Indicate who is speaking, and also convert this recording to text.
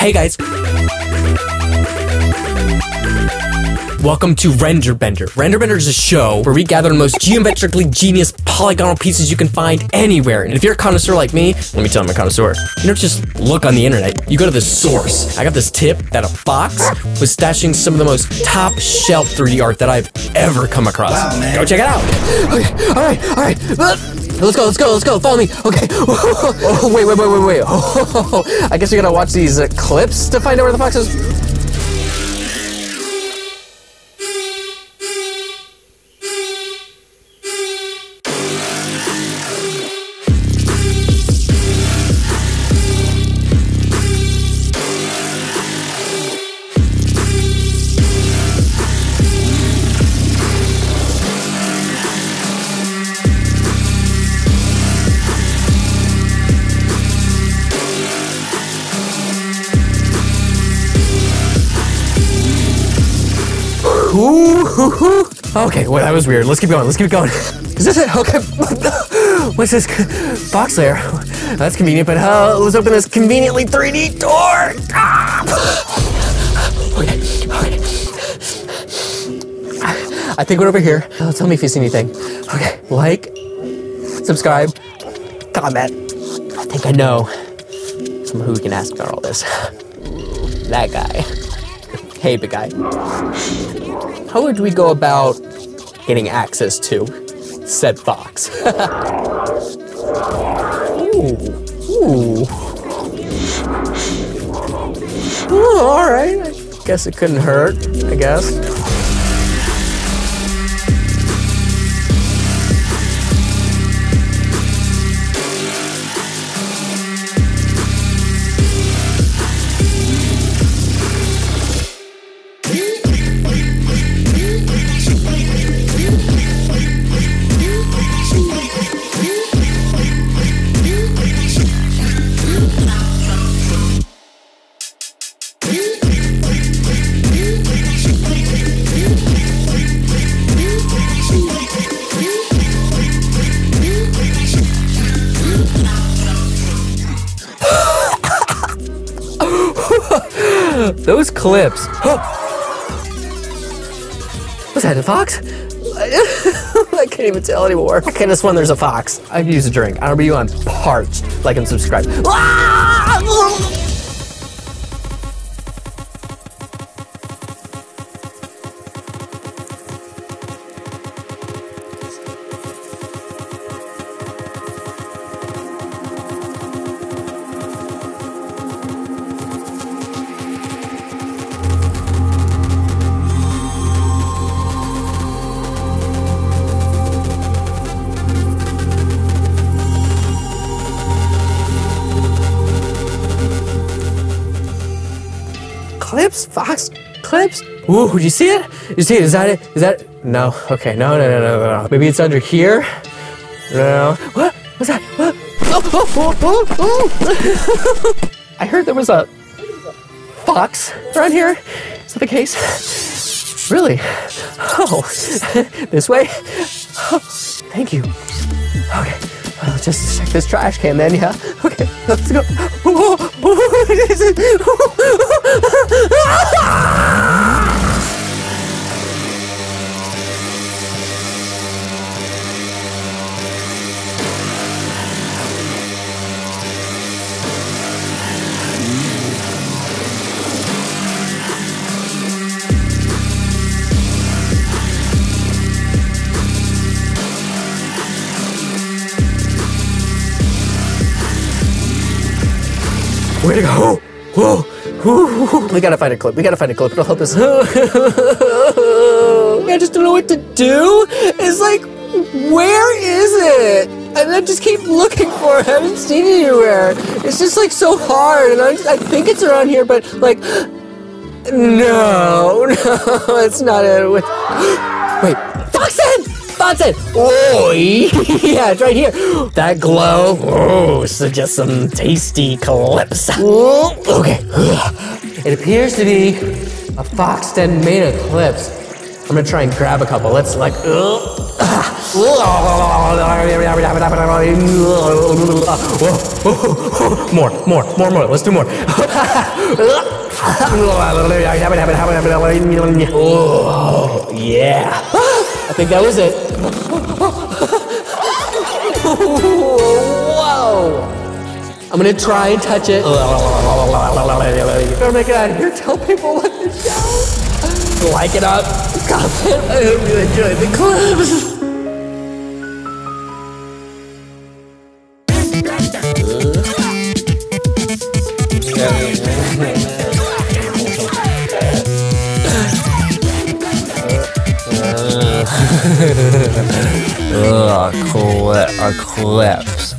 Speaker 1: Hey guys. Welcome to Render Bender. Render Bender is a show where we gather the most geometrically genius polygonal pieces you can find anywhere. And if you're a connoisseur like me, let me tell you I'm a connoisseur. You don't just look on the internet. You go to the source. I got this tip that a fox was stashing some of the most top shelf 3D art that I've ever come across.
Speaker 2: Wow,
Speaker 1: go check it out.
Speaker 2: Okay, all right, all right. Uh, Let's go, let's go, let's go. Follow me. Okay. Oh, wait, wait, wait, wait, wait. Oh, I guess we gotta watch these uh, clips to find out where the fox is. Ooh, okay, well, that was weird. Let's keep going. Let's keep going. Is this it? Okay. What's this? Box layer. That's convenient, but uh, let's open this conveniently 3D door. Ah. Okay, okay. I think we're over here. Uh, tell me if you see anything. Okay, like, subscribe, comment. I think I know someone who we can ask about all this. That guy. Hey, big guy. How would we go about getting access to said fox? ooh, ooh. Ooh, all right. I guess it couldn't hurt. I guess. Those clips. Was that a fox? I can't even tell anymore. Okay, this one there's a fox. I've used a drink. I don't know you, I'm parched. Like and subscribe. Ah! Clips? Fox clips? Ooh, did you see it? You see it? Is that it? Is that No. Okay, no, no, no, no, no. Maybe it's under here? No. What? What's that? What? Oh, oh, oh, oh, oh. I heard there was a fox around here. Is that the case? Really? Oh, this way? Oh, thank you. Okay. Well, just check this trash can then, yeah? Okay, let's go. Way to go! Whoa! Whoa. We gotta find a clip. We gotta find a clip. It'll help us. I just don't know what to do. It's like, where is it? And I just keep looking for it. I haven't seen it anywhere. It's just like so hard, and I, I think it's around here, but like, no, no, it's not it. Wait, Foxen! Foxen! Oh, yeah, it's right here. That glow. Oh, suggest some tasty clips. Okay. It appears to be a fox den made of clips. I'm gonna try and grab a couple. Let's like. Uh, more, more, more, more. Let's do more. oh, yeah. I think that was it. Whoa. I'm gonna try and touch it. Better make it out of here. Tell people what the show. Like it up. Comment. I hope you enjoyed the clips.
Speaker 3: Ugh, clip, a clips.